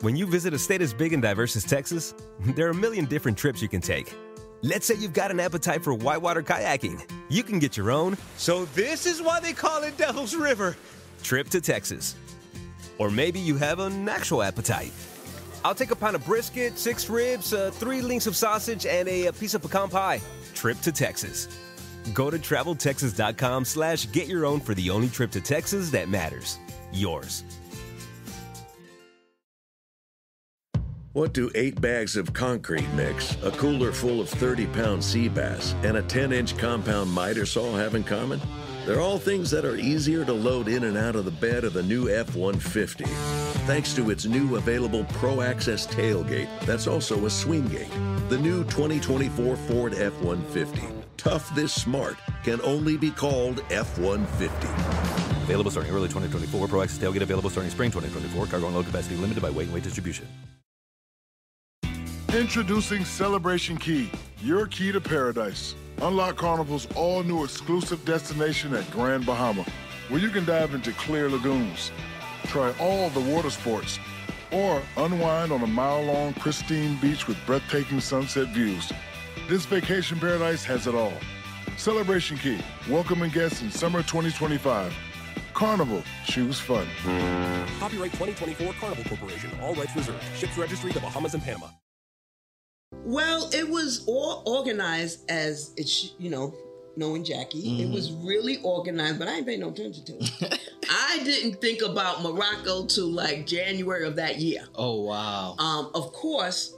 When you visit a state as big and diverse as Texas, there are a million different trips you can take. Let's say you've got an appetite for whitewater kayaking. You can get your own. So this is why they call it Devil's River. Trip to Texas. Or maybe you have an actual appetite. I'll take a pound of brisket, six ribs, uh, three links of sausage, and a, a piece of pecan pie. Trip to Texas. Go to traveltexas.com slash get your own for the only trip to Texas that matters. Yours. What do eight bags of concrete mix, a cooler full of 30 pound sea bass, and a 10 inch compound miter saw have in common? They're all things that are easier to load in and out of the bed of the new F 150. Thanks to its new available Pro Access tailgate, that's also a swing gate. The new 2024 Ford F 150. Tough this smart can only be called F 150. Available starting early 2024. Pro Access tailgate available starting spring 2024. Cargo and load capacity limited by weight and weight distribution. Introducing Celebration Key, your key to paradise. Unlock Carnival's all new exclusive destination at Grand Bahama, where you can dive into clear lagoons, try all the water sports, or unwind on a mile long pristine beach with breathtaking sunset views. This vacation paradise has it all. Celebration Key, welcoming guests in summer 2025. Carnival, choose fun. Copyright 2024 Carnival Corporation. All rights reserved. Ships registry the Bahamas and Panama. Well, it was all organized as it, sh- you know, knowing Jackie. It Mhm. was really organized, but I ain't paying no attention to it. I didn't think about Morocco till like January of that year. Oh wow. Um, of course,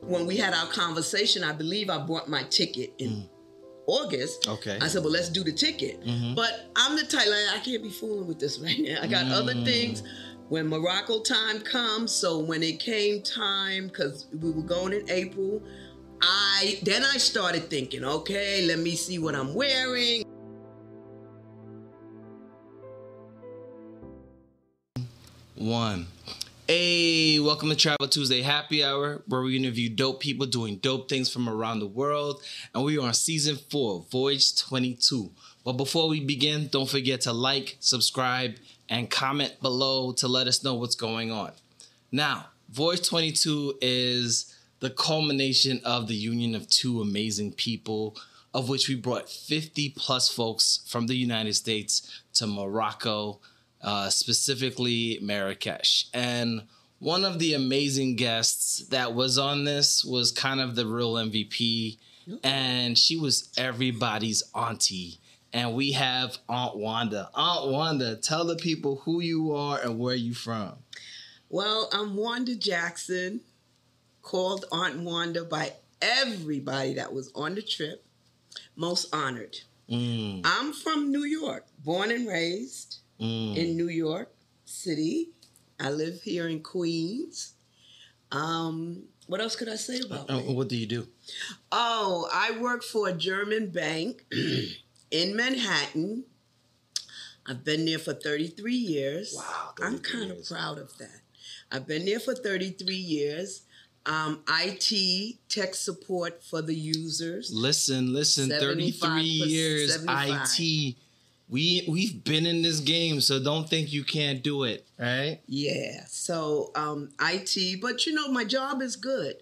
when we had our conversation, I believe I bought my ticket in August. Mm. Okay. I said, well, let's do the ticket. Mhm. But I'm the type, like, I can't be fooling with this right now. I got other Mm. things. When Morocco time comes, so when it came time, because we were going in April, I then I started thinking, okay, let me see what I'm wearing. One. Hey, welcome to Travel Tuesday Happy Hour, where we interview dope people doing dope things from around the world. And we are on season four, Voyage 22. But before we begin, don't forget to like, subscribe, and comment below to let us know what's going on. Now, Voyage 22 is the culmination of the union of two amazing people, of which we brought 50 plus folks from the United States to Morocco, uh, specifically Marrakesh. And one of the amazing guests that was on this was kind of the real MVP, and she was everybody's auntie. And we have Aunt Wanda. Aunt Wanda, tell the people who you are and where you from. Well, I'm Wanda Jackson, called Aunt Wanda by everybody that was on the trip. Most honored. Mm, I'm from New York, born and raised mm. in New York City. I live here in Queens. Um, what else could I say about Uh, me? what do you do? Oh, I work for a German bank in Manhattan. I've been there for 33 years. Wow, 33 I'm 33 kind of proud of that. I've been there for 33 years. Um, IT tech support for the users. Listen, listen, 33 years 75. IT. We we've been in this game, so don't think you can't do it, right? Yeah, so um, IT, but you know, my job is good.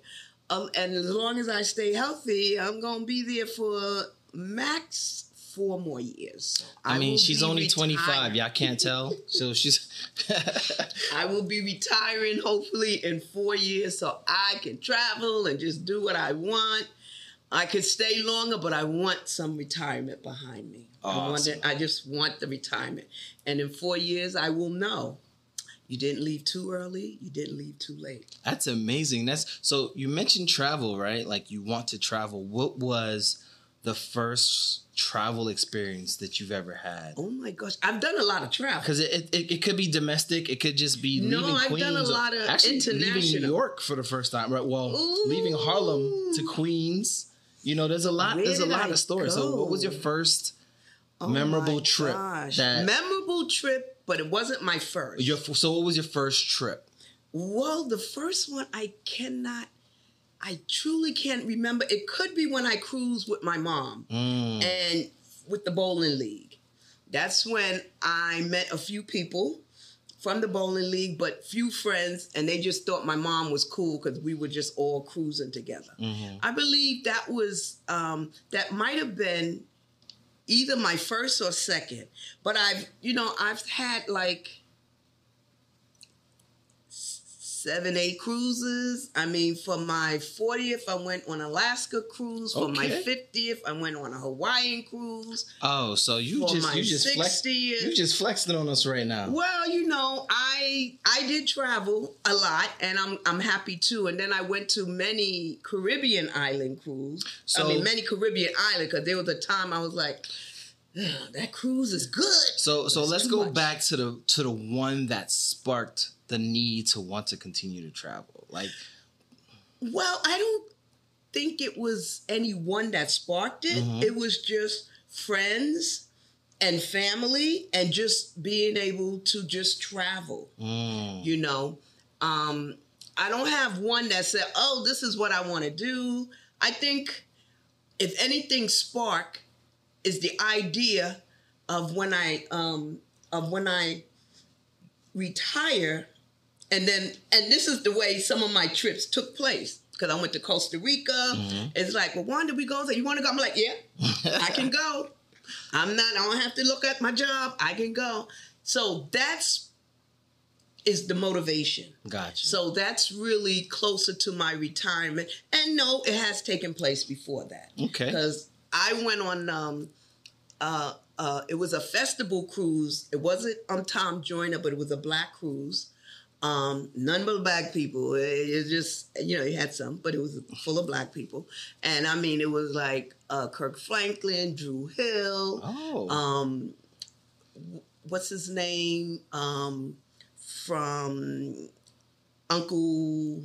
Um, and as long as I stay healthy, I'm going to be there for max four more years. I, mean, she's only 25. Y'all can't tell. So she's I will be retiring hopefully in four years so I can travel and just do what I want. I could stay longer, but I want some retirement behind me. I, want I just want the retirement. And in four years, I will know you didn't leave too early, you didn't leave too late. That's amazing. That's so you mentioned travel, right? Like you want to travel. What was the first travel experience that you've ever had? Oh my gosh, I've done a lot of travel. Because it, it, it could be domestic. It could just be No, leaving I've Queens. done a lot of actually leaving New. York for the first time. Right. Well, leaving Harlem to Queens. You know, there's a lot. Where there's a lot I of stories. So, what was your first Oh memorable my trip? gosh. That Memorable trip, but it wasn't my first. your so what was your first trip? Well, the first one I cannot, I truly can't remember. It could be when I cruised with my mom Mm. and with the bowling league. That's when I met a few people from the bowling league, but few friends, and they just thought my mom was cool because we were just all cruising together. I believe that was um, that might have been either my first or second, but I've you know I've had like seven, eight cruises. I mean, for my 40th, I went on Alaska cruise. For my 50th, I went on a Hawaiian cruise. Oh, so you For just you just flex, 60th. you just flexing on us right now. Well, you know, I I did travel a lot, and I'm I'm happy too. And then I went to many Caribbean island cruise. So- I mean, many Caribbean island because there was a time I was like, "Ugh, that cruise is good. So so It's let's go much. back to the to the one that sparked the need to want to continue to travel. Like Well, I don't think it was anyone that sparked it. Mhm. It was just friends and family and just being able to just travel. mm, You know, um, I don't have one that said, "Oh, this is what I want to do." I think if anything spark is the idea of when I um, of when I retire, and then and this is the way some of my trips took place because I went to Costa Rica. It's like, well, Wanda, we go. So You want to go? I'm like, yeah, I can go. I'm not. I don't have to look at my job. I can go. So that's is the motivation. gotcha. So that's really closer to my retirement. And no, it has taken place before that. Okay. Because I went on um uh uh it was a festival cruise. It wasn't on Tom Joyner, but it was a black cruise. Um, none but black people. It, it just you know, you had some, but it was full of black people. And I mean it was like uh Kirk Franklin, Dru Hill, oh. um what's his name um from uncle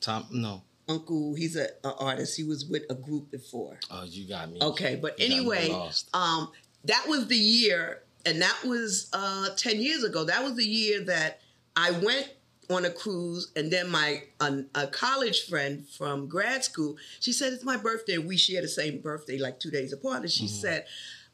Tom no. uncle he's a, a artist he was with a group before Oh, you got me. okay but You anyway um that was the year and that was uh 10 years ago that was the year that i went on a cruise and then my a, a college friend from grad school she said it's my birthday we share the same birthday like two days apart and she Mm-hmm. said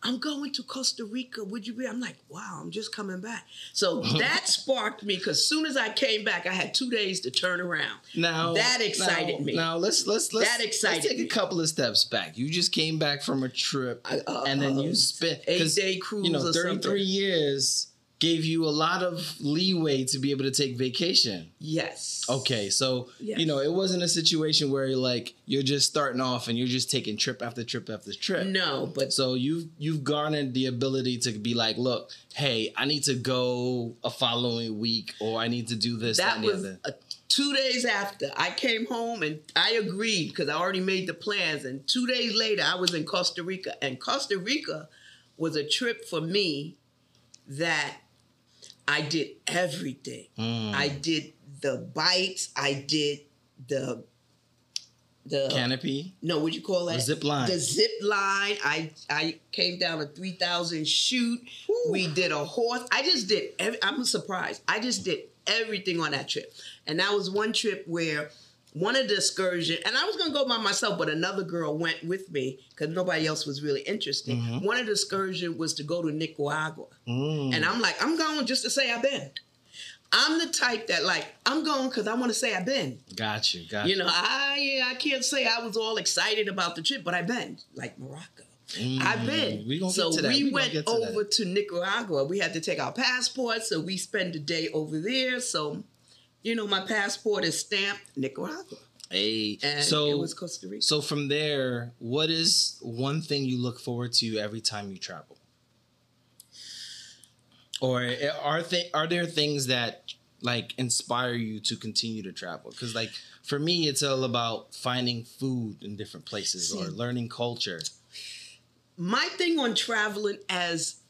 i'm going to costa rica would you be i'm like wow i'm just coming back so that sparked me because soon as i came back i had two days to turn around Now that excited now- me Now let's let's let's That excited let's take me. a couple of steps back. You just came back from a trip, I- uh, and then you uh, spent eight-day 'cause, cruise You know, 33 something. years gave you a lot of leeway to be able to take vacation. yes Okay, so Yes. you know it wasn't a situation where you're like you're just starting off and you're just taking trip after trip after trip. no but So you've you've garnered the ability to be like, look, hey, I need to go a following week, or I need to do this. that and was uh, two days after I came home and I agreed because I already made the plans. And two days later, I was in Costa Rica, and Costa Rica was a trip for me that I did everything. Mm. I did the bites. I did the the canopy. no, what you call that? The zip line. The zip line. I I came down a three thousand shoot. We did a horse. I just did. Every, I'm surprised. I just did everything on that trip, and that was one trip where one of the excursion, and I was gonna go by myself, but another girl went with me because nobody else was really interested. One of the excursion was to go to Nicaragua, and I'm like, I'm going just to say I've been. I'm the type that like I'm going because I want to say I've been. Got you. Got You know, I yeah, I can't say I was all excited about the trip, but I've been like Morocco. I've been. Mm, We gonna so that. we, We went to that. over to Nicaragua. We had to take our passports, so we spent a day over there. So, you know, my passport is stamped Nicaragua, Hey, and so it was Costa Rica. so from there, what is one thing you look forward to every time you travel? Or are th- are there things that like inspire you to continue to travel? Because like for me, it's all about finding food in different places or learning culture. my thing on traveling as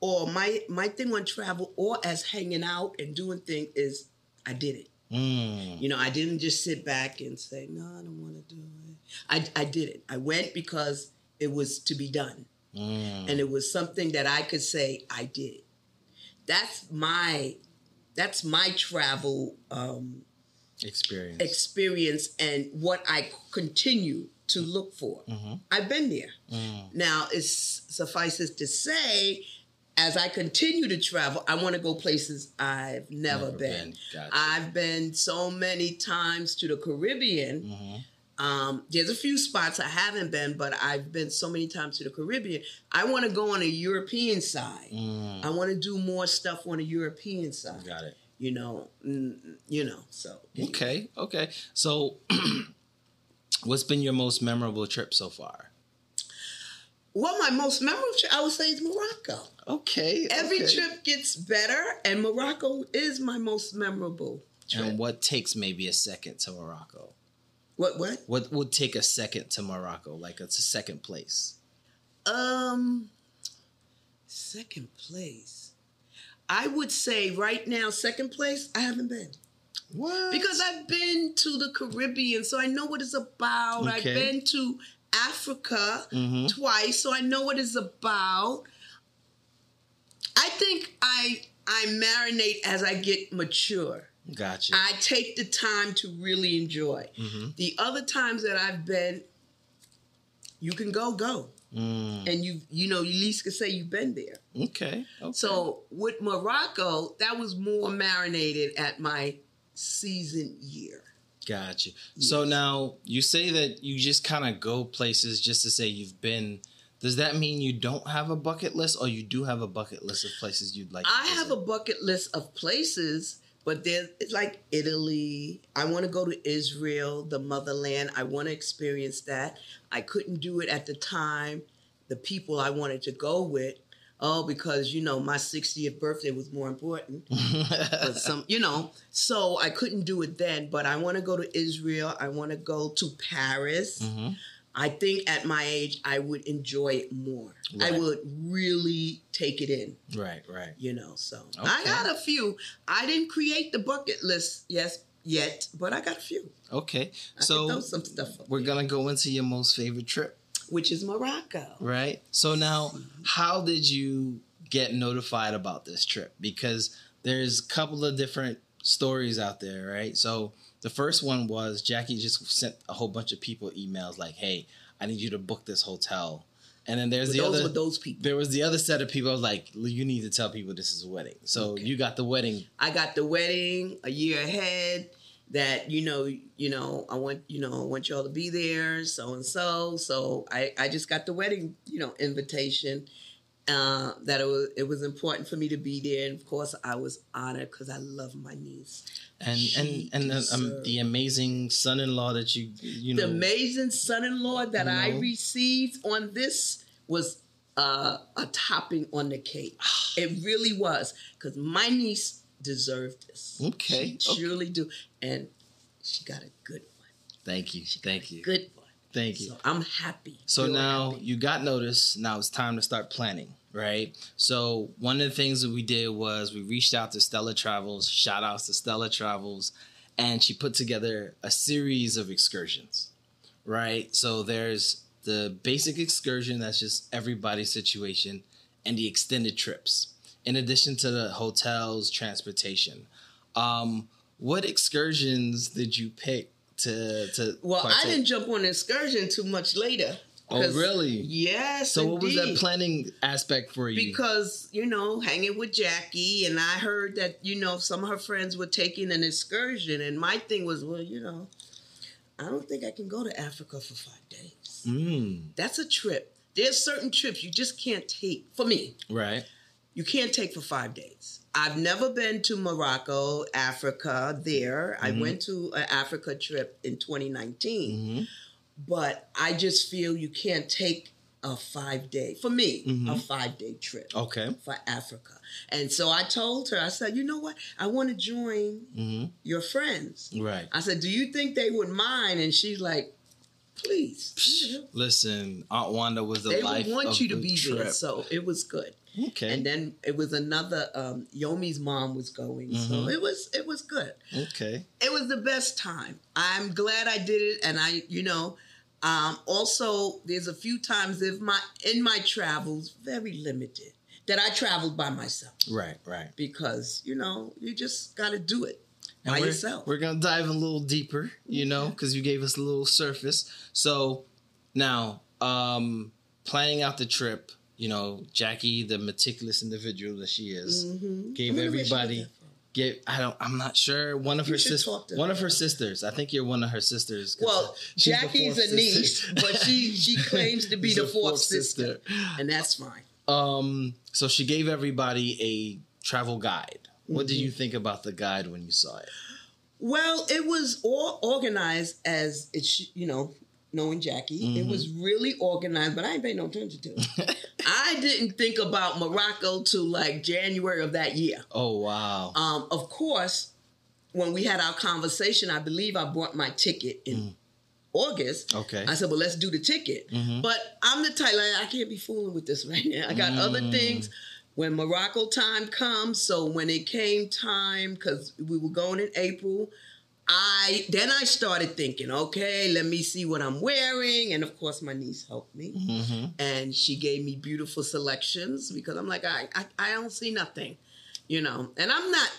or my my thing on travel or as hanging out and doing things is I did it. Mm. You know, I didn't just sit back and say, no, I don't want to do it. I, I did it. I went because it was to be done. Mm. And it was something that I could say, I did it. That's my that's my travel um, Experience. experience and what I continue to look for. Mm-hmm. I've been there. Mm. Now, it suffices to say, as I continue to travel, I want to go places I've never, Never been. been. Gotcha. I've been so many times to the Caribbean. Mm-hmm. Um, there's a few spots I haven't been, but I've been so many times to the Caribbean. I want to go on the European side. I want to do more stuff on the European side. Mm. Got it. You know, mm, you know. So Okay, okay. So, what's been your most memorable trip so far? Well, my most memorable trip, I would say, is Morocco. Okay. Every okay. trip gets better, and Morocco is my most memorable trip. And what takes maybe a second to Morocco? What? What? What would take a second to Morocco? Like it's a second place. Um, second place. I would say right now, second place. I haven't been What? because I've been to the Caribbean, so I know what it's about. I've been to Africa Mhm. twice, so I know what it's about. I think I I marinate as I get mature. Gotcha. I take the time to really enjoy. Mm-hmm. The other times that I've been, you can go, go. Mm, And you, you know, you at least can say you've been there. okay. okay. So with Morocco, that was more marinated at my season year. Gotcha. So now you say that you just kind of go places just to say you've been. Does that mean you don't have a bucket list, or you do have a bucket list of places you'd like? to I have a bucket list of places, but there's it's like Italy. I want to go to Israel, the motherland. I want to experience that. I couldn't do it at the time. The people I wanted to go with, oh, because you know my 60th birthday was more important. but some, you know, so I couldn't do it then. But I want to go to Israel. I want to go to Paris. Mhm. I think at my age I would enjoy it more. I would really take it in Right, right. you know. So I got a few. I didn't create the bucket list yes yet, but I got a few. Okay. I So some stuff we're gonna go into your most favorite trip, which is Morocco. right? So now, mm-hmm. how did you get notified about this trip? Because there's a couple of different stories out there, right? So the first one was Jackie just sent a whole bunch of people emails like, "Hey, I need you to book this hotel." And then there's the those other those people. there was the other set of people like, "You need to tell people this is a wedding." So you got the wedding I got the wedding a year ahead. That you know, you know, I want you know, I want y'all to be there, so and so. So I, I just got the wedding, you know, invitation. Uh, that it was it was important for me to be there, and of course I was honored because I love my niece. and She and and uh, um, the amazing son-in-law that you you know the amazing son-in-law that I received on this was uh, a topping on the cake. it really was because my niece deserved this. Okay, she okay. surely do, and she got a good one. Thank you. Thank you. Good one. Thank you. So I'm happy. So Real now happy. you got notice. Now it's time to start planning, right? So one of the things that we did was we reached out to Stella Travels. Shout outs to Stella Travels, and she put together a series of excursions, right? So there's the basic excursion that's just everybody's situation, and the extended trips, in addition to the hotels, transportation. Um, what excursions did you pick to to? well, I didn't jump on excursion too much later. Oh, really? Yes. So what was that planning aspect for you? because you know hanging with jackie and i heard that you know some of her friends were taking an excursion and my thing was well you know i don't think i can go to africa for five days mm, that's a trip there's certain trips you just can't take for me right. You can't take for five days i've never been to morocco africa there i went to an africa trip in 2019 hmm but i just feel you can't take a five day for me a Mhm. five day trip Okay. for Africa. And so I told her, I said, you know what? I want to join hmm your friends. Right. I said, do you think they would mind? And she's like, please. Listen, Aunt Wanda was the They life would want of you to be trip. there. So it was good. Okay. And then it was another um Yomi's mom was going. So Mhm. it was it was good. okay. It was the best time. I'm glad I did it and I, you know, um also there's a few times if my in my travels very limited that I traveled by myself. Right. Right. because you know you just got to do it And by we're, yourself. We're gonna dive a little deeper, you know, because you gave us a little surface. So now, um, planning out the trip, you know, Jackie, the meticulous individual that she is, Mhm. Gave wonder where she got everybody. Get, I don't. I'm not sure. One of You her sisters. One her. of her sisters. I think you're one of her sisters. Well, Jackie's a niece, sister. but she she claims to be the the fourth, fourth sister, sister. and that's fine. Um. So she gave everybody a travel guide. What did Mm-hmm. you think about the guide when you saw it? Well, it was all organized as it, you know, knowing Jackie, it mm-hmm. was really organized, but I ain't paying no attention to it. I didn't think about Morocco till like January of that year. Oh wow. Um, of course, when we had our conversation, I believe I bought my ticket in mm. August. Okay. I said, well, let's do the ticket. Mm-hmm. But I'm the type, like, I can't be fooling with this right now. I got mm. other things. When Morocco time comes, so when it came time, because we were going in April, I then I started thinking, okay, let me see what I'm wearing, and of course my niece helped me, mm-hmm. and she gave me beautiful selections because I'm like, I I, I don't see nothing, you know, and I'm not,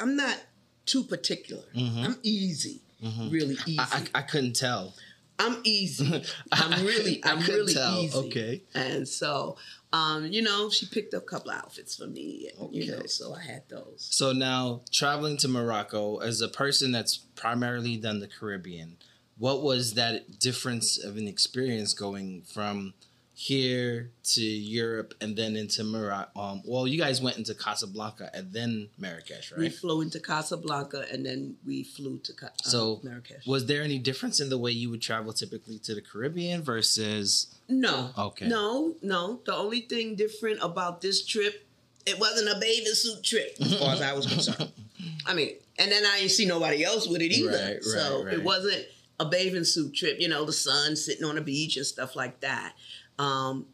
I'm not too particular. Mm-hmm. I'm easy, mm-hmm. really easy. I, I I couldn't tell. I'm easy. I'm really, I I'm really tell. easy. Okay. And so, um, you know, she picked up a couple outfits for me, and, you know, so I had those. So now traveling to Morocco as a person that's primarily done the Caribbean, what was that difference of an experience going from here to Europe and then into Morocco? Um, well, you guys went into Casablanca and then Marrakesh, right? We flew into Casablanca, and then we flew to Ca- uh, So Marrakesh. was there any difference in the way you would travel typically to the Caribbean versus? no, Okay. no, no. The only thing different about this trip, it wasn't a bathing suit trip, as far as I was concerned. I mean, and then I didn't see nobody else with it either. Right, right, so right. it wasn't a bathing suit trip. You know, the sun sitting on the beach and stuff like that. Um,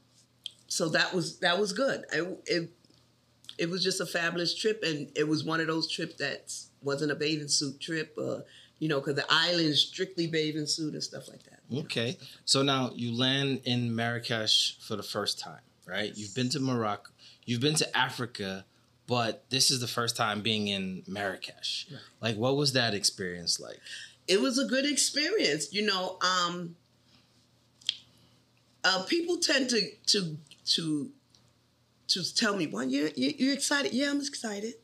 so that was that was good. It, it it was just a fabulous trip, and it was one of those trips that wasn't a bathing suit trip. Uh, you know, because the island is strictly bathing suit and stuff like that. Okay. So now you land in Marrakesh for the first time, right? You've been to Morocco, you've been to Africa, but this is the first time being in Marrakesh. Like, what was that experience like? it was a good experience. You know, um, uh, people tend to to to to tell me, "Well, you you you excited? Yeah, I'm excited.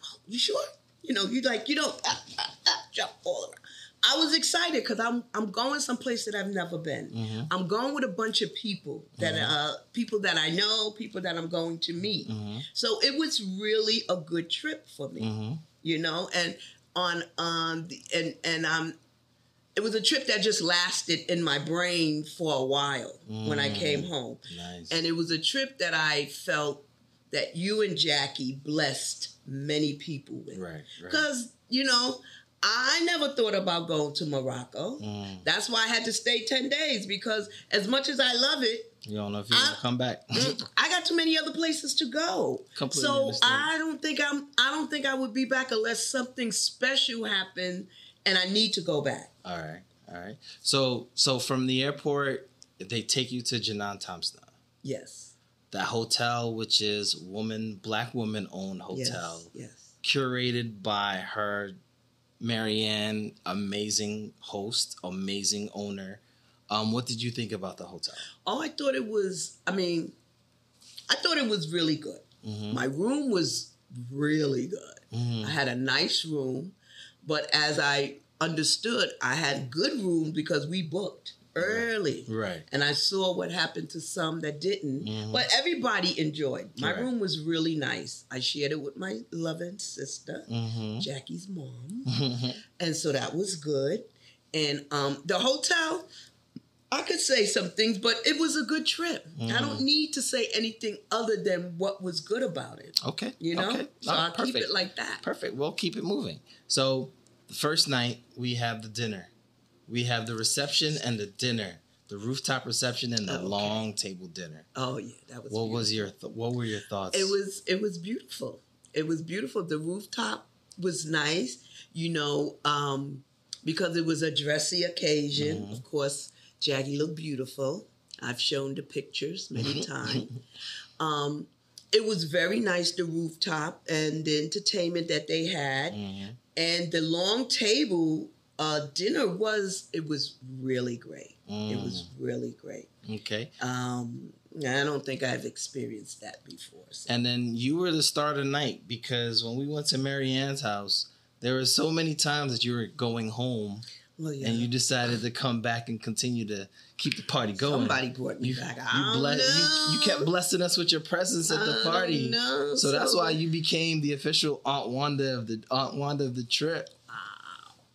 Well, you sure? You know, you like you don't ah, ah, ah, jump all around. I was excited because I'm I'm going someplace that I've never been. I'm going with a bunch of people that uh people that I know, people that I'm going to meet. So it was really a good trip for me you know and on um the, and and um it was a trip that just lasted in my brain for a while when I came home Nice. and it was a trip that I felt that you and Jackie blessed many people with right, right. because you know I never thought about going to Morocco. Mm. That's why I had to stay 10 days because as much as I love it, You don't know if you're I- gonna come back. Mm, I got too many other places to go. Completely so. I don't think I'm I don't think I would be back unless something special happened and I need to go back. All right, all right. So, so from the airport, they take you to Jnane Tamsna, Yes. that hotel, which is woman, black woman owned hotel. Yes. Yes. curated by her Meryanne, amazing host, amazing owner. Um, what did you think about the hotel? Oh, I thought it was I mean I thought it was really good. My room was really good. I had a nice room, but as I understood, I had good rooms because we booked early. Right. and I saw what happened to some that didn't. Mm-hmm. But everybody enjoyed. My Right. room was really nice. I shared it with my loving sister, mm-hmm. Jackie's mom, mm-hmm. and so that was good. And um, the hotel, I could say some things, but it was a good trip. I don't need to say anything other than what was good about it. Okay. You know, Okay. so I'll keep it like that. Perfect. We'll keep it moving. So first night we have the dinner. We have the reception and the dinner. The rooftop reception and the Okay. long table dinner. Oh yeah, that was. What was your th- what were your thoughts? It was it was beautiful. It was beautiful. The rooftop was nice, you know, um, because it was a dressy occasion. Of course, Jackie looked beautiful. I've shown the pictures many times. Um, it was very nice, the rooftop and the entertainment that they had. And the long table uh, dinner was it was really great. It Mm. was really great. Okay. Um, I don't think I've experienced that before. So. And then you were the star of the night because when we went to Meryanne's house, there were so many times that you were going home Well, yeah. and you decided to come back and continue to keep the party going. Somebody brought me you, back. You, I don't ble- know. you, you kept blessing us with your presence at the I don't party. know. So that's why you became the official Aunt Wanda of the Aunt Wanda of the trip.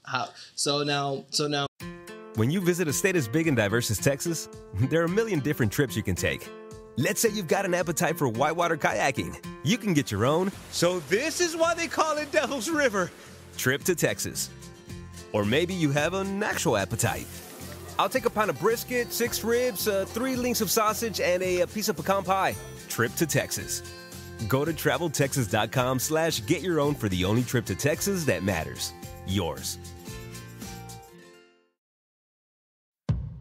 How, so now, so now, When you visit a state as big and diverse as Texas, there are a million different trips you can take. Let's say you've got an appetite for whitewater kayaking. You can get your own So this is why they call it Devil's River. trip to Texas. Or maybe you have an actual appetite. I'll take a pound of brisket, six ribs, uh, three links of sausage, and a, a piece of pecan pie. Trip to Texas. Go to traveltexas.com slash get your own for the only trip to Texas that matters. Yours.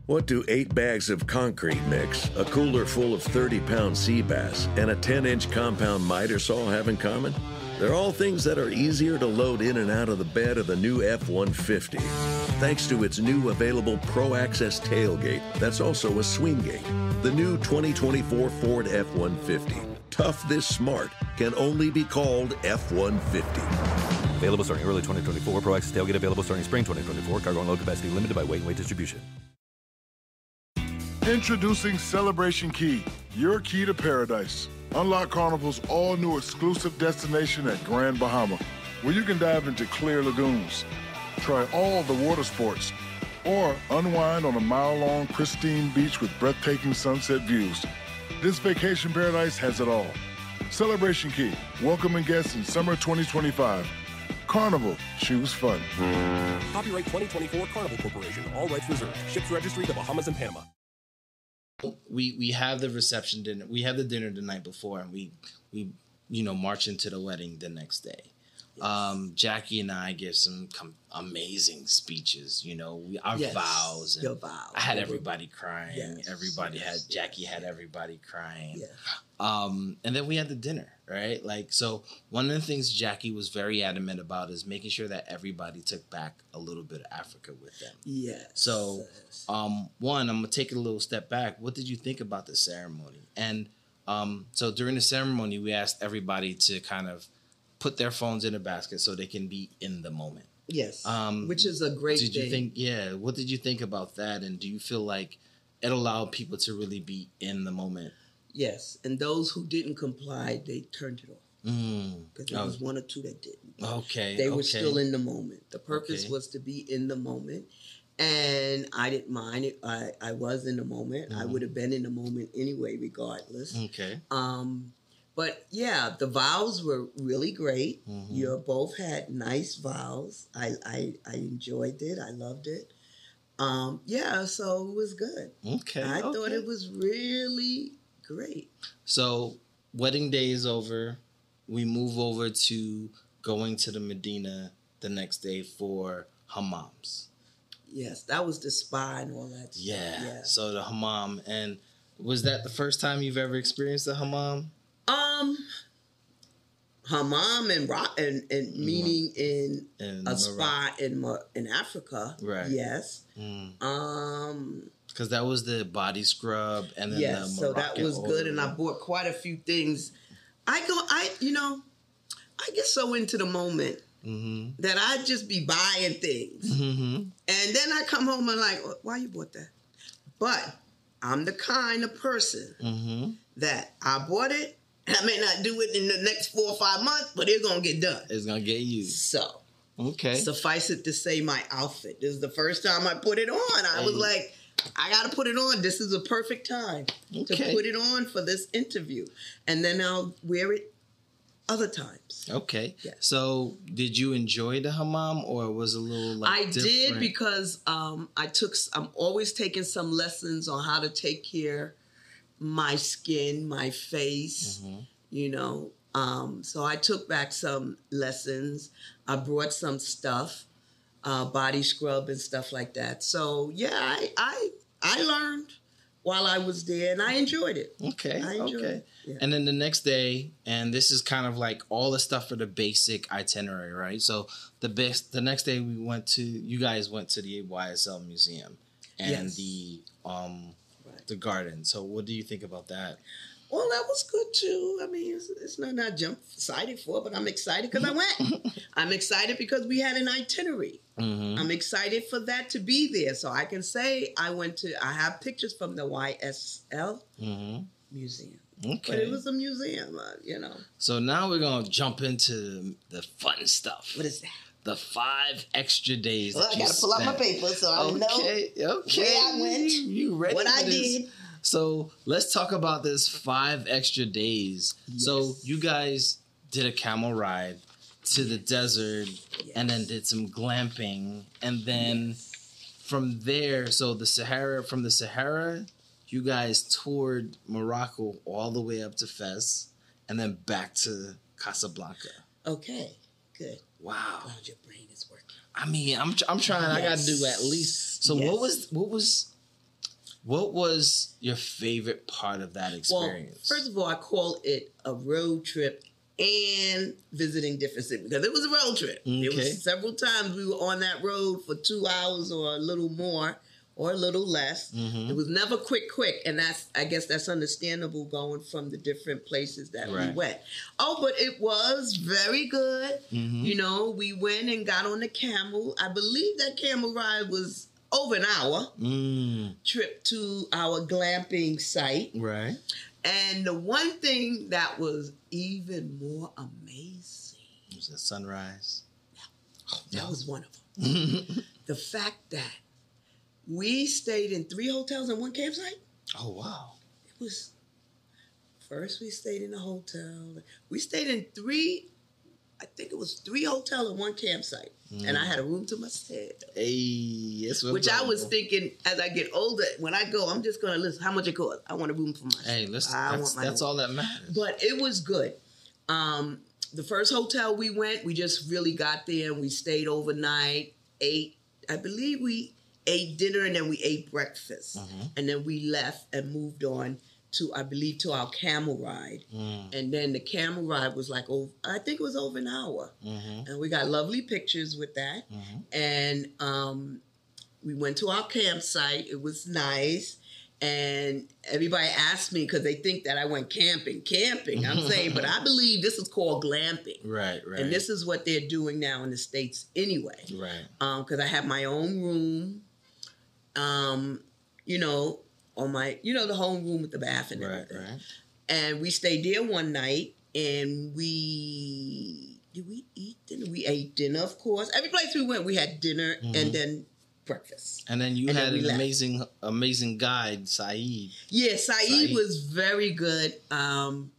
What do eight bags of concrete mix, a cooler full of 30 pound sea bass, and a 10 inch compound miter saw have in common? They're all things that are easier to load in and out of the bed of the new F 150. Thanks to its new available Pro Access tailgate, that's also a swing gate. The new 2024 Ford F 150. Tough this smart can only be called F 150. Available starting early 2024. Pro Access tailgate available starting spring 2024. Cargo and load capacity limited by weight and weight distribution. Introducing Celebration Key, your key to paradise. Unlock Carnival's all new exclusive destination at Grand Bahama, where you can dive into clear lagoons, try all the water sports, or unwind on a mile long, pristine beach with breathtaking sunset views. This vacation paradise has it all. Celebration Key, welcoming guests in summer 2025. Carnival, choose fun. Copyright 2024 Carnival Corporation. All rights reserved. Ships registry the Bahamas and Panama. We we have the reception dinner. We have the dinner the night before, and we we you know march into the wedding the next day. Um, Jackie and I give some com- amazing speeches. You know, we, our Yes, vows. And your vows. I had everybody crying. Yes, everybody yes, had Jackie had everybody crying. Um, and then we had the dinner, right? Like, so one of the things Jackie was very adamant about is making sure that everybody took back a little bit of Africa with them. Yeah. So, um, one, I'm gonna take it a little step back. What did you think about the ceremony? And um, so during the ceremony, we asked everybody to kind of put their phones in a basket so they can be in the moment. yes, um, which is a great Did thing. you think? Yeah. What did you think about that? And do you feel like it allowed people to really be in the moment? Yes, and those who didn't comply, they turned it off Mm. because there Oh. was one or two that didn't. Okay. They were okay. still in the moment. The purpose Okay. was to be in the moment, and I didn't mind it. I I was in the moment. I Mhm. would have been in the moment anyway, regardless. Okay. Um, but yeah, the vows were really great. Mhm. You both had nice vows. I, I I enjoyed it. I loved it. Um, yeah, so it was good. Okay. I thought it was really great. So wedding day is over. We move over to going to the Medina the next day for hammams. Yes, that was the spa and all that. Yeah. yeah. So the hammam and was that the first time you've ever experienced a hammam? Um, hammam and rock and, and meaning in In a spa in in Africa. Right. Yes. Because Um. that was the body scrub and then Yes. the So that was good, and I bought quite a few things. I go. I you know, I get so into the moment Mhm. that I just be buying things, Mhm. and then I come home and like, why you bought that? But I'm the kind of person Mhm. that I bought it. I may not do it in the next four or five months, but it's gonna get done. It's gonna get used. So Okay. suffice it to say, my outfit. This is the first time I put it on. I was like, I gotta put it on. This is a perfect time to put it on for this interview, and then I'll wear it other times. Okay. Yeah. So did you enjoy the hammam or was it a little like I did because um, I took. I'm always taking some lessons on how to take care my skin, my face. Mhm. You know, um, so I took back some lessons. I brought some stuff, uh, body scrub and stuff like that. So yeah, I I, I learned. while I was there, and I enjoyed it. Okay. I enjoyed okay. it. Yeah. And then the next day, and this is kind of like all the stuff for the basic itinerary, right? So the best, the next day we went to, you guys went to the YSL museum and Yes. the um. The garden. So what do you think about that? Well, that was good too. I mean, it's, it's not not jump excited for, but I'm excited because I went. I'm excited because we had an itinerary. Mm-hmm. I'm excited for that to be there, so I can say I went to. I have pictures from the YSL Mm-hmm. museum, Okay. but it was a museum, uh, you know. so now we're gonna jump into the fun stuff. What is that? The five extra days. Well, I gotta pull out my paper so I Okay, okay. where I went, You ready? what I this? did. So let's talk about this five extra days. So you guys did a camel ride to the desert and then did some glamping. And then from there, so the Sahara, from the Sahara, you guys toured Morocco all the way up to Fez and then back to Casablanca. Okay, good. Wow. Glad your brain is working. I mean, I'm I'm trying. I got to do at least. So Yes. what was what was what was your favorite part of that experience? Well, first of all, I call it a road trip and visiting different cities because it was a road trip. It was several times we were on that road for two hours or a little more or a little less. Mhm. It was never quick, quick, and that's I guess that's understandable going from the different places that Right. we went. Oh, but it was very good. Mhm. You know, we went and got on the camel. I believe that camel ride was over an hour Mm, trip to our glamping site. right. And the one thing that was even more amazing, It was the sunrise. that was one of them. the fact that we stayed in three hotels and one campsite. oh wow. It was first we stayed in a hotel. We stayed in three, I think it was three hotel and one campsite. And I had a room to myself. Hey, that's what Which I was thinking as I get older, when I go, I'm just gonna listen how much it costs. I want a room for myself. Hey, listen, I that's, that's all that matters. But it was good. Um, the first hotel we went, we just really got there and we stayed overnight, ate, I believe we ate dinner and then we ate breakfast. And then we left and moved on to, I believe, to our camel ride. Mm, And then the camel ride was like, over, I think it was over an hour. mhm, And we got lovely pictures with that. mhm. And um, we went to our campsite. It was nice. And everybody asked me because they think that I went camping. Camping, I'm saying, but I believe this is called glamping. Right, right. And this is what they're doing now in the States anyway. right. Because I have my own room, um, you know, on my, you know, the home room with the bath and Right, everything. right. And we stayed there one night and we did we eat dinner? We ate dinner, of course. Every place we went, we had dinner and then breakfast. And then you And had we an left. amazing, amazing guide, Saeed. Yeah, Saeed Saeed. was very good. Um,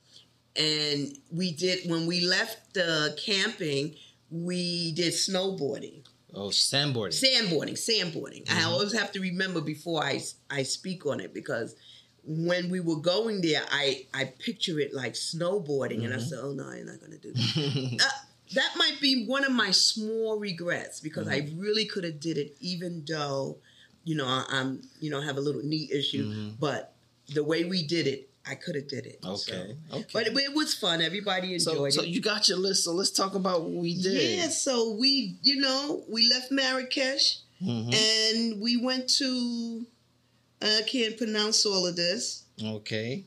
and we did when we left the camping, we did snowboarding, Oh, sandboarding. sandboarding, sandboarding. I mm-hmm. always have to remember before I I speak on it because when we were going there, I I picture it like snowboarding, and I mm-hmm. said, "Oh no, you're not going to do that." uh, that might be one of my small regrets because I mm-hmm. really could have did it, even though, you know, I, I'm you know have a little knee issue, but the way we did it, I could have did it. So- okay, okay. But it, it was fun. Everybody enjoyed so it. So you got your list. So let's talk about what we did. Yeah, so we, you know, we left Marrakesh Mhm. and we went to. I can't pronounce all of this. Okay.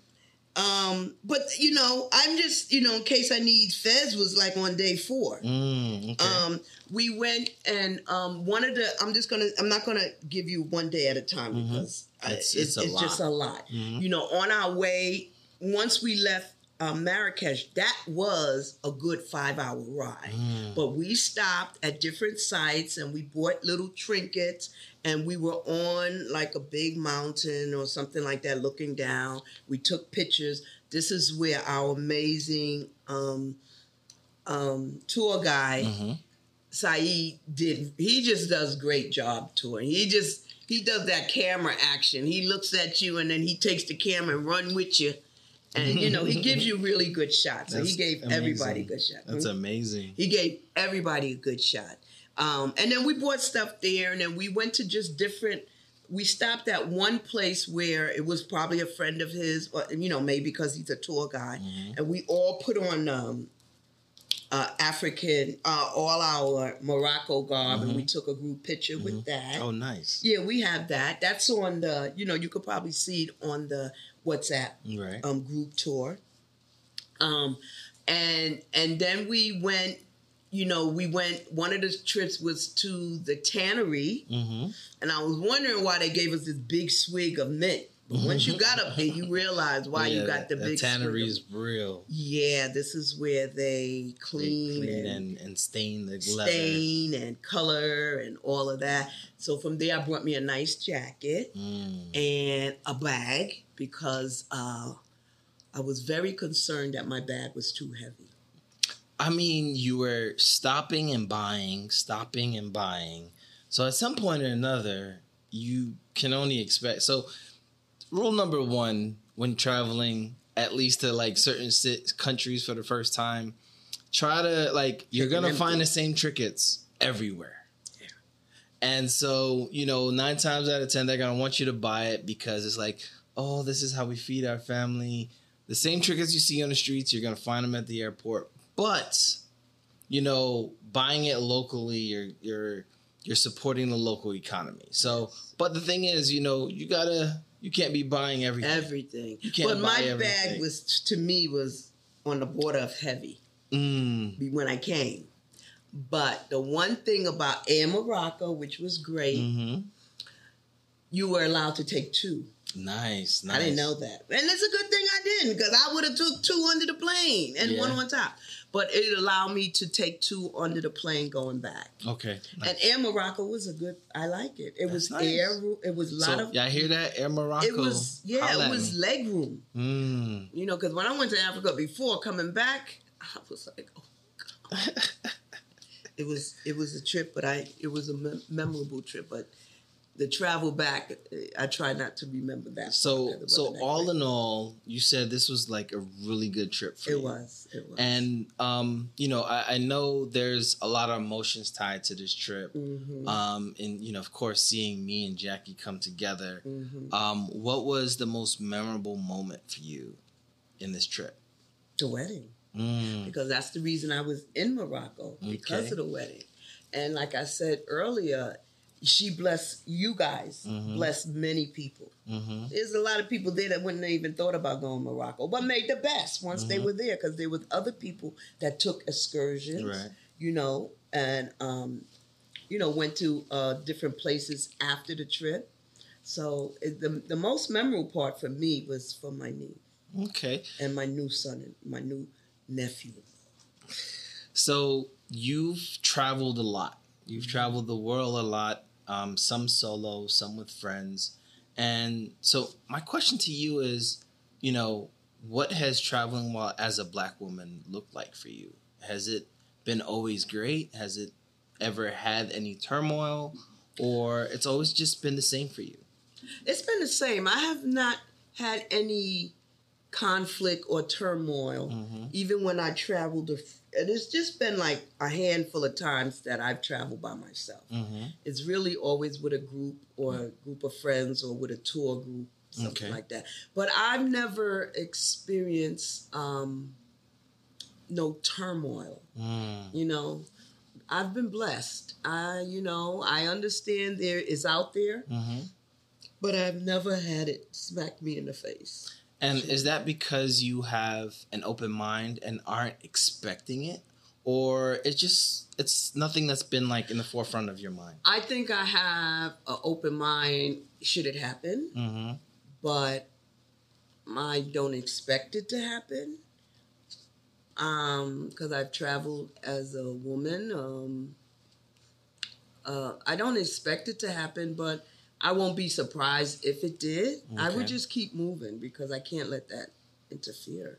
Um, but you know, I'm just, you know, in case I need Fez was like on day four. Mm, okay. Um, we went and um, one of the. I'm just gonna. I'm not gonna give you one day at a time because I- It's- it's, it's it's, a just a lot. Mhm. You know, on our way, once we left um, Marrakesh, that was a good five hour ride. Mm. But we stopped at different sites and we bought little trinkets and we were on like a big mountain or something like that looking down. We took pictures. This is where our amazing um, um, tour guide Mhm. Saeed did he just does great job touring. He just he does that camera action. He looks at you and then he takes the camera and run with you. And you know, he gives you really good shots. So he gave amazing. everybody a good shot. That's amazing. He gave everybody a good shot. Um, and then we bought stuff there and then we went to just different we stopped at one place where it was probably a friend of his, or you know, maybe because he's a tour guide, Mm-hmm. and we all put on um, uh, African, uh, all our Morocco garb, and we took a group picture with that. Oh, nice. Yeah, we have that. That's on the, you know, you could probably see it on the WhatsApp Right. um, group tour. Um, and and then we went, you know, we went. One of the trips was to the tannery, Mm-hmm. and I was wondering why they gave us this big swig of mint. But once you got up there, you realize why you got the big tannery is real. yeah, this is where they They clean, clean and and, and stain the leather. stain and color and all of that. So from there, I brought me a nice jacket Mm. and a bag because uh, I was very concerned that my bag was too heavy. I mean, you were stopping and buying, stopping and buying. So at some point or another, you can only expect. So, rule number one when traveling, at least to like certain sit- countries for the first time, try to like you're gonna find the same trinkets everywhere. And so, you know, nine times out of ten, they're gonna want you to buy it because it's like, oh, this is how we feed our family. The same trinkets you see on the streets, you're gonna find them at the airport. But, you know, buying it locally, you're you're you're supporting the local economy. So, but the thing is, you know, you gotta you can't be buying everything. Everything. You can't but my buy bag was to me was on the border of heavy Mm, when I came. But the one thing about Air Morocco, which was great, hmm you were allowed to take two. Nice, nice. I didn't know that, and it's a good thing I didn't because I would have took two under the plane and one on top. But it allowed me to take two under the plane going back. Okay. nice. And Air Morocco was a good. I like it. It was nice. air. It was a lot so, of. y'all hear that? Air Morocco. It was yeah. It was me. leg room. Mm. You know, because when I went to Africa before coming back, I was like, oh god. it was it was a trip, but I it was a mem- memorable trip. But the travel back, I try not to remember that. So, so all in all, you said this was like a really good trip for it you. was it was. And um, you know, I, I know there's a lot of emotions tied to this trip. Mhm, Um, and you know, of course, seeing me and Jackie come together. mhm. Um, what was the most memorable moment for you in this trip? the wedding. Mm. because that's the reason I was in Morocco because Okay. of the wedding. And like I said earlier, she blessed you guys, Mhm. blessed many people. hmm There's a lot of people there that wouldn't have even thought about going to Morocco, but made the best once they Mhm. were there because there was other people that took excursions, Right. you know, and um, you know went to uh, different places after the trip. So it, the the most memorable part for me was for my niece Okay. and my new son and my new nephew. So you've traveled a lot. You've traveled the world a lot. Um, some solo, some with friends. And so my question to you is, you know, what has traveling while as a black woman looked like for you? Has it been always great? Has it ever had any turmoil? Or it's always just been the same for you? It's been the same. I have not had any conflict or turmoil, Mm-hmm. even when I traveled. And it's just been like a handful of times that I've traveled by myself. Mm-hmm. It's really always with a group or a group of friends or with a tour group, something Okay. like that. But I've never experienced um, no turmoil. Mm. You know, I've been blessed. I, you know, I understand there is out there, Mm-hmm. but I've never had it smack me in the face. And is that because you have an open mind and aren't expecting it? Or it's just it's nothing that's been like in the forefront of your mind? I think I have an open mind should it happen, Mm-hmm. but I don't expect it to happen. Um, because I've traveled as a woman. Um, uh, I don't expect it to happen, but I won't be surprised if it did. I would just keep moving because I can't let that interfere.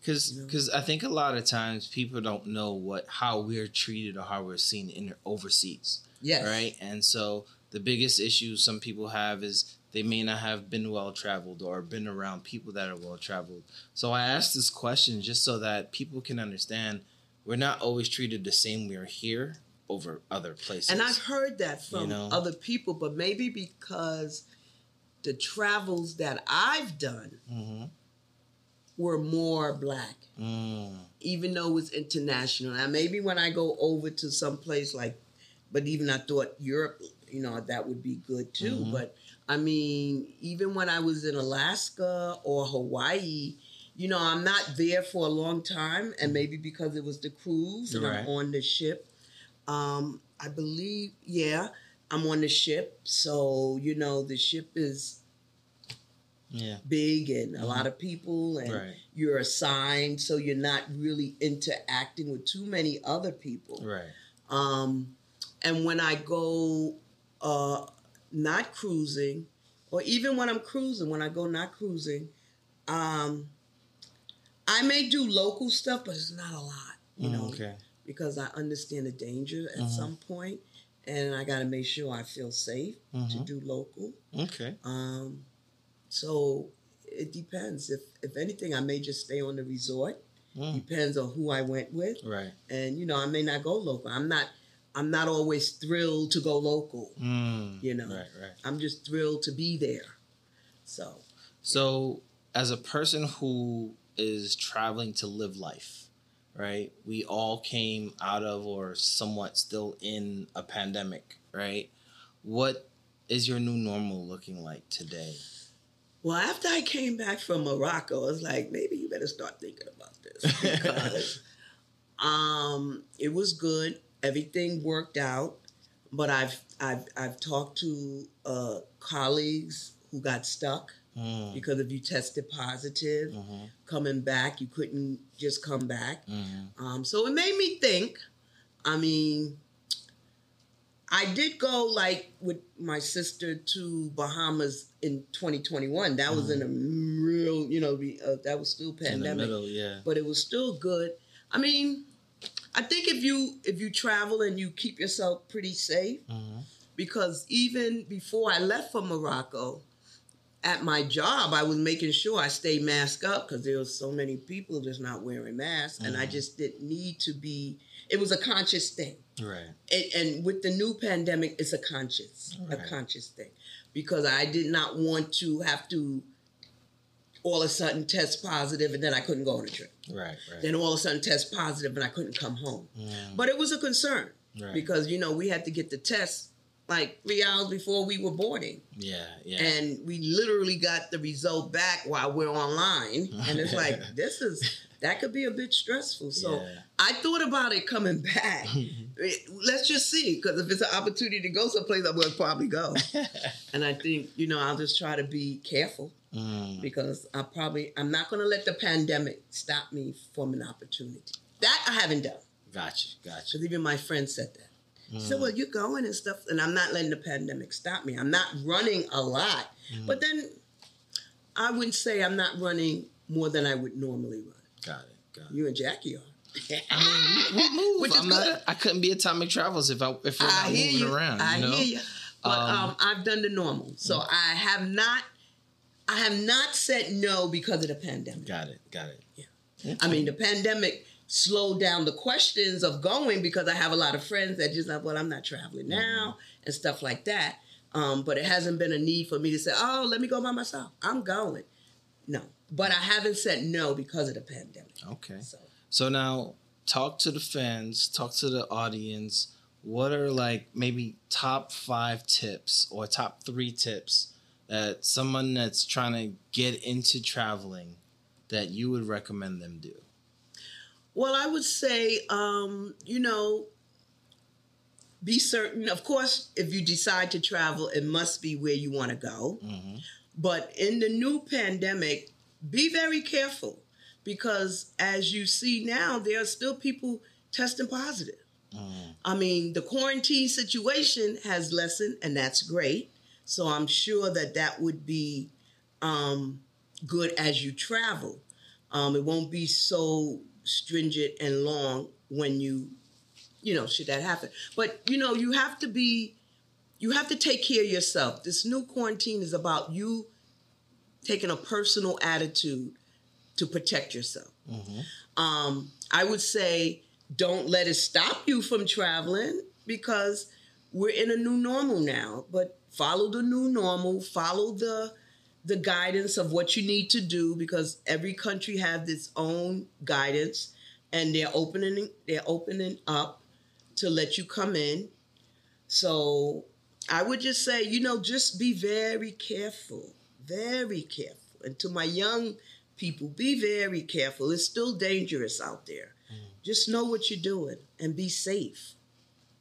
Because because I think a lot of times people don't know what how we're treated or how we're seen in overseas, Yes. right? And so the biggest issue some people have is they may not have been well traveled or been around people that are well traveled. So I asked this question just so that people can understand we're not always treated the same we're here over other places. And I've heard that from You know? other people, but maybe because the travels that I've done Mm-hmm. were more black, Mm. even though it was international. Now, maybe when I go over to some place like, but even I thought Europe, you know, that would be good too. Mhm. But I mean, even when I was in Alaska or Hawaii, you know, I'm not there for a long time, and maybe because it was the cruise and Right. I'm on the ship. Um, I believe, yeah, I'm on the ship. So, you know, the ship is Yeah. big and a lot of people, and Right. you're assigned, so you're not really interacting with too many other people. Right. Um, and when I go uh, not cruising, or even when I'm cruising, when I go not cruising, um, I may do local stuff, but it's not a lot, you Mm, know, okay. Because I understand the danger at Mhm. some point, and I got to make sure I feel safe to Mhm. do local. Okay. Um, so it depends. If if anything, I may just stay on the resort. Mm. Depends on who I went with Right. and you know i may not go local i'm not i'm not always thrilled to go local Mm. you know Right. Right. i'm just thrilled to be there so So, as a person who is traveling to live life, right? We all came out of or somewhat still in a pandemic, right? What is your new normal looking like today? well after i came back from morocco i was like maybe you better start thinking about this because um it was good everything worked out but i've i've i've talked to uh colleagues who got stuck Mm. because if you tested positive Mhm. coming back you couldn't just come back Mhm. Um, so it made me think. I mean, I did go like with my sister to Bahamas in 2021. That was in a real, you know, uh, that was still In the pandemic, middle, yeah. but it was still good. I mean, I think if you if you travel and you keep yourself pretty safe, Mhm. because even before I left for Morocco, at my job, I was making sure I stayed masked up because there was so many people just not wearing masks, and I Mhm. just didn't need to be. It was a conscious thing, Right. and, and with the new pandemic, it's a conscious, a conscious thing, because I did not want to have to all of a sudden test positive and then I couldn't go on a trip. Right. Right. Then all of a sudden test positive and I couldn't come home. Mm. But it was a concern Right. because you know we had to get the test like three hours before we were boarding. yeah. Yeah. And we literally got the result back while we're online. And it's like, this is, that could be a bit stressful. So Yeah. I thought about it coming back. Let's just see. Because if it's an opportunity to go someplace, I will probably go. and I think, you know, I'll just try to be careful Mm. because I probably, I'm not going to let the pandemic stop me from an opportunity. That I haven't done. Gotcha. Gotcha. Because even my friend said that. Mm. So well, you're going and stuff, and I'm not letting the pandemic stop me. I'm not running a lot, Mm. but then I wouldn't say I'm not running more than I would normally run. Got it. Got it. You and Jackie are. I mean, we, we move. Which is I'm good. not, I couldn't be atomic travels if I if we're not I hear moving you. around. I you know? hear you. But Um, um, I've done the normal, so I have not. I have not said no because of the pandemic. Got it. Got it. Yeah, I mean, the pandemic slowed down the questions of going because I have a lot of friends that just like, well, I'm not traveling now and stuff like that. Um, but it hasn't been a need for me to say, oh, let me go by myself. I'm going. No, but I haven't said no because of the pandemic. Okay. So So now talk to the fans, talk to the audience. What are like maybe top five tips or top three tips that someone that's trying to get into traveling that you would recommend them do? Well, I would say, um, you know, be certain. Of course, if you decide to travel, it must be where you want to go. Mm-hmm. But in the new pandemic, be very careful because as you see now, there are still people testing positive. Mm. I mean, the quarantine situation has lessened, and that's great. So I'm sure that that would be um, good as you travel. Um, it won't be so stringent and long when you, you know, should that happen. But you know, you have to be, you have to take care of yourself. This new quarantine is about you taking a personal attitude to protect yourself. Mm-hmm. Um, I would say don't let it stop you from traveling. because we're in a new normal now. But follow the new normal, follow the the guidance of what you need to do because every country has its own guidance and they're opening they're opening up to let you come in. So I would just say, you know, just be very careful, very careful. And to my young people, be very careful. It's still dangerous out there. Mm. Just know what you're doing and be safe.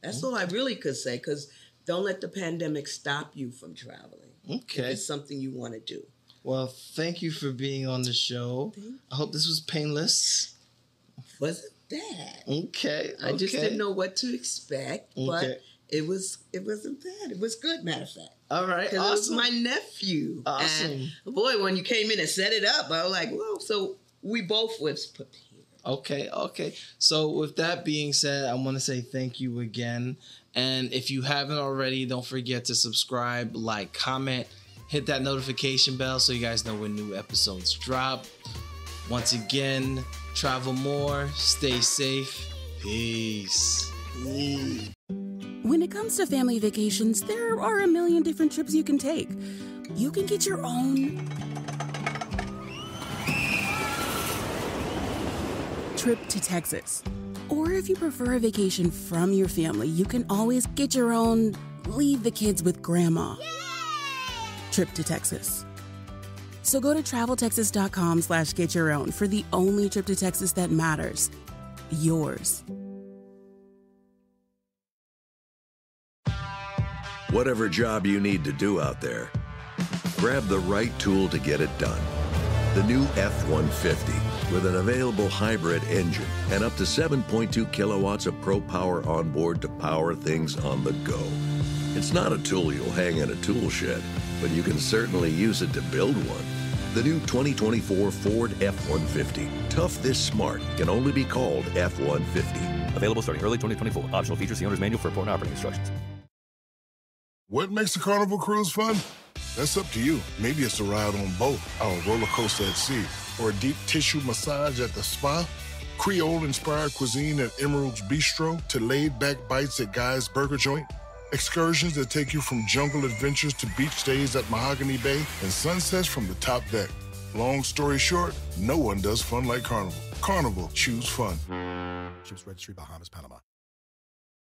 That's mm. all I really could say because don't let the pandemic stop you from traveling. If Okay. it's something you want to do. Well, thank you for being on the show. I hope this was painless. Wasn't bad. Okay. I just didn't know what to expect, but Okay. it was it wasn't bad. It was good, matter of fact. All right. Because it was Awesome. my nephew. Awesome. And boy, when you came in and set it up, I was like, whoa. So we both was prepared. Okay, okay. So with that being said, I want to say thank you again. And if you haven't already, don't forget to subscribe, like, comment, hit that notification bell so you guys know when new episodes drop. Once again, travel more, stay safe. Peace. When it comes to family vacations, there are a million different trips you can take. You can get your own trip to Texas. Or if you prefer a vacation from your family, you can always get your own leave the kids with grandma trip to Texas. So go to traveltexas.com slash get your own for the only trip to Texas that matters. Yours. Whatever job you need to do out there, grab the right tool to get it done. The new F 150 with an available hybrid engine and up to 7.2 kilowatts of pro power on board to power things on the go. It's not a tool you'll hang in a tool shed, but you can certainly use it to build one. The new 2024 Ford F 150, tough this smart, can only be called F 150. Available starting early 2024. Optional features, the owner's manual for important operating instructions. What makes a carnival cruise fun? That's up to you. Maybe it's a ride on boat, or a roller coaster at sea, or a deep tissue massage at the spa. Creole inspired cuisine at Emeril's Bistro to laid back bites at Guy's Burger Joint. Excursions that take you from jungle adventures to beach stays at Mahogany Bay and sunsets from the top deck. Long story short, no one does fun like Carnival. Carnival, choose fun. Ships Registry, Bahamas, Panama.